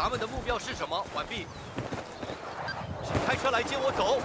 咱们的目标是什么？完毕，请开车来接我走。